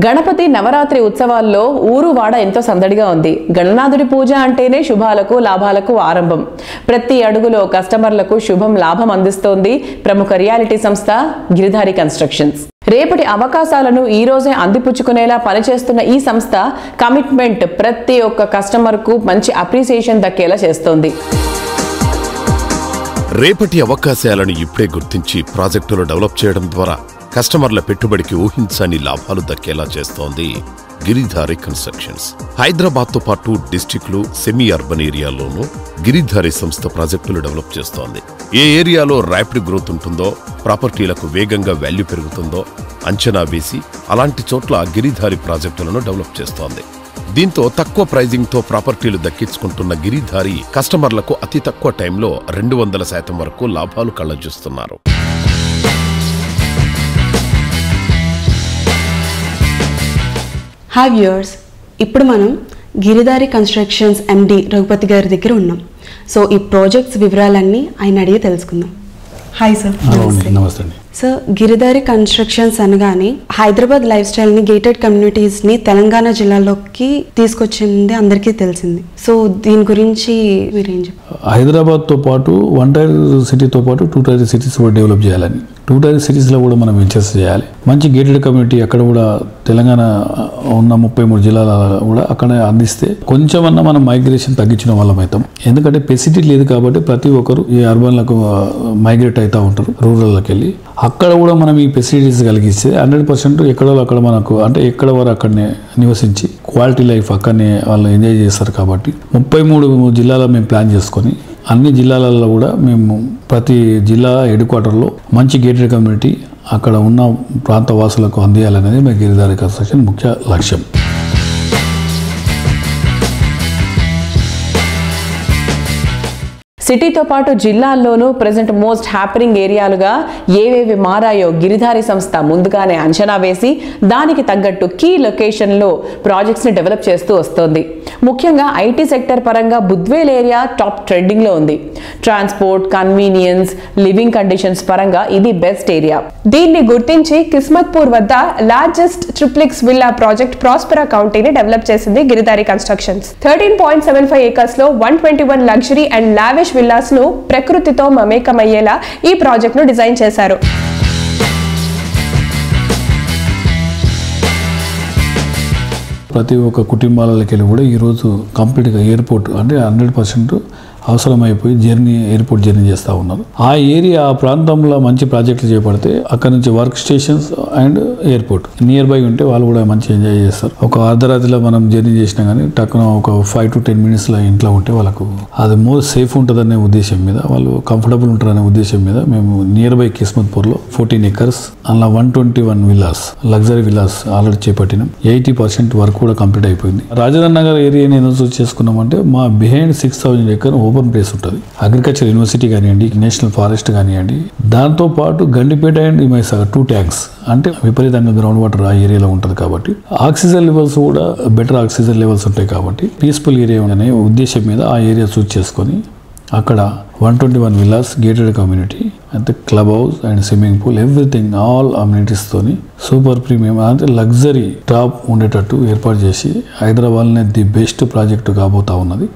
గణపతి నవరాత్రి ఉత్సవాల్లో ఊరు వాడ ఎంతో సందడిగా ఉంది. గణనాథుడి పూజ అంటేనే శుభాలకు లాభాలకు ఆరంభం. ప్రతి అడుగులో కస్టమర్లకు శుభం లాభం అందిస్తోంది ప్రముఖ రియాలిటీ సంస్థ గిరిధారి కన్స్ట్రక్షన్స్. రేపటి అవకాశాలను ఈ రోజే అందిపుచ్చుకునేలా పనిచేస్తున్న ఈ సంస్థ కమిట్మెంట్ ప్రతి ఒక్క కస్టమర్కు మంచి అప్రిసియేషన్ దక్కేలా చేస్తోంది. రేపటి అవకాశాలను ఇప్పుడే గుర్తించి ప్రాజెక్టులు డెవలప్ చేయడం ద్వారా కస్టమర్ల పెట్టుబడికి ఊహించని లాభాలు దక్కేలా చేస్తోంది గిరిధారి కన్స్ట్రక్షన్స్. హైదరాబాద్తో పాటు డిస్టిక్లు సెమీ అర్బన్ ఏరియాల్లోనూ గిరిధారి సంస్థ ప్రాజెక్టులు డెవలప్ చేస్తోంది. ఏ ఏరియాలో ర్యాపిడ్ గ్రోత్ ఉంటుందో ప్రాపర్టీలకు వేగంగా వాల్యూ పెరుగుతుందో అంచనా వేసి అలాంటి చోట్ల గిరిధారి ప్రాజెక్టులను డెవలప్ చేస్తోంది. దీంతో తక్కువ ప్రైజింగ్తో ప్రాపర్టీలు దక్కించుకుంటున్న గిరిధారి కస్టమర్లకు అతి తక్కువ టైంలో రెండు వందల శాతం వరకు లాభాలు కళ్ళజూస్తున్నారు. హాయ్ వ్యూయర్స్ ఇప్పుడు మనం గిరిదారి కన్స్ట్రక్షన్స్ ఎండి రఘుపతి గారి దగ్గర ఉన్నాం. సో ఈ ప్రాజెక్ట్స్ వివరాలన్నీ ఆయన అడిగి తెలుసుకుందాం. హాయ్ సార్ నమస్తే. అండి. సార్ గిరిదారి కన్స్ట్రక్షన్స్ అనగానే హైదరాబాద్ లైఫ్ స్టైల్ని గేటెడ్ కమ్యూనిటీస్ని తెలంగాణ జిల్లాలోకి తీసుకొచ్చింది అందరికీ తెలిసింది. సో దీని గురించి మీరేం చెప్తారు హైదరాబాద్తో పాటు వన్ టైర్ సిటీతో పాటు టూ టైర్ సిటీస్ కూడా డెవలప్ చేయాలని. టూ టైర్ సిటీస్లో కూడా మనం వెంచర్స్ చేయాలి. మంచి గేటెడ్ కమ్యూనిటీ అక్కడ కూడా తెలంగాణ ఉన్న ముప్పై మూడు జిల్లాల కూడా అక్కడ అందిస్తే కొంచెమన్నా మనం మైగ్రేషన్ తగ్గించిన వాళ్ళం అవుతాం ఎందుకంటే ఫెసిలిటీ లేదు కాబట్టి ప్రతి ఒక్కరు ఈ అర్బన్లకు మైగ్రేట్ అవుతూ ఉంటారు రూరల్లోకి వెళ్ళి అక్కడ కూడా మనం ఈ ఫెసిలిటీస్ కలిగిస్తే హండ్రెడ్ పర్సెంట్ ఎక్కడో అక్కడ మనకు అంటే ఎక్కడ వారు అక్కడనే నివసించి క్వాలిటీ లైఫ్ అక్కడనే వాళ్ళు ఎంజాయ్ చేస్తారు కాబట్టి ముప్పై మూడు జిల్లాలో మేము ప్లాన్ చేసుకొని అన్ని జిల్లాలలో కూడా మేము ప్రతి జిల్లా హెడ్ క్వార్టర్లో మంచి గేటెడ్ కమ్యూనిటీ అక్కడ ఉన్న ప్రాంత వాసులకు అందియాలనేది మా గిరిదారి కన్స్ట్రక్షన్ ముఖ్య లక్ష్యం. సిటీతో పాటు జిల్లాల్లోనూ ప్రజెంట్ మోస్ట్ హ్యాపనింగ్ ఏరియాలుగా ఏవేవి మారాయో గిరిధారి సంస్థ ముందుగానే అంచనా వేసి దానికి తగ్గట్టు కీ లొకేషన్లో ప్రాజెక్ట్స్ని డెవలప్ చేస్తూ వస్తోంది. ముఖ్యంగా ఐటీ సెక్టర్ పరంగా బుద్వేల్ ఏరియా టాప్ ట్రెండింగ్లో ఉంది. ట్రాన్స్పోర్ట్ కన్వీనియన్స్ లివింగ్ కండిషన్స్ పరంగా ఇది బెస్ట్ ఏరియా దీన్ని గుర్తించి కిస్మత్పూర్ వద్ద largest triplex villa project Prospera కౌంటీని develop చేసింది Giridhari constructions thirteen point seven five ఏకర్స్లో one twenty one luxury and lavish విల్లాస్ను ప్రకృతితో మమేకమయ్యేలా ఈ ప్రాజెక్ట్ను డిజైన్ చేశారు. ప్రతి ఒక్క కుటుంబాలకి కూడా ఈరోజు కంప్లీట్గా ఎయిర్పోర్ట్ అంటే హండ్రెడ్ పర్సెంట్ అవసరమైపోయి జర్నీ ఎయిర్పోర్ట్ జర్నీ చేస్తూ ఉన్నారు. ఆ ఏరియా ఆ ప్రాంతంలో మంచి ప్రాజెక్టులు చేపడితే అక్కడ నుంచి work stations and airport. Nearby ఉంటే వాళ్ళు కూడా మంచి ఎంజాయ్ చేస్తారు. ఒక అర్ధరాత్రిలో మనం జర్నీ చేసినా కానీ టక్కున ఒక ఫైవ్ టు టెన్ మినిట్స్లో ఇంట్లో ఉంటే వాళ్ళకు అది మోర్ సేఫ్ ఉంటుందనే ఉద్దేశం మీద వాళ్ళు కంఫర్టబుల్ ఉంటారనే ఉద్దేశం మీద మేము నియర్ బై కిస్మత్పూర్లో ఫోర్టీన్ ఎకర్స్ అలా one twenty one villas luxury villas already చేపట్టినాం. Eighty percent work కూడా కంప్లీట్ అయిపోయింది. రాజధాని నగర్ ఏరియాని ఎందుకు చేసుకున్నామంటే మా behind six thousand acre open place ఉంటుంది. అగ్రికల్చర్ యూనివర్సిటీ కానివ్వండి నేషనల్ ఫారెస్ట్ కానివ్వండి దాంతో పాటు Gandipet and Maisagar two tanks అంటే విపరీతంగా గ్రౌండ్ వాటర్ ఆ ఏరియాలో ఉంటుంది కాబట్టి ఆక్సిజన్ లెవెల్స్ కూడా బెటర్ ఆక్సిజన్ లెవెల్స్ ఉంటాయి కాబట్టి పీస్ఫుల్ ఏరియా అనే ఉద్దేశం మీద ఆ ఏరియా చూస్ చేసుకొని అక్కడ one twenty one villas gated community అంటే club house and swimming pool everything all అమ్యూనిటీస్తోని super premium అంటే లగ్జరీ టాప్ ఉండేటట్టు ఏర్పాటు చేసి హైదరాబాద్నే ది బెస్ట్ ప్రాజెక్టు కాబోతా ఉన్నది.